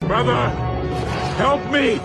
Brother, help me!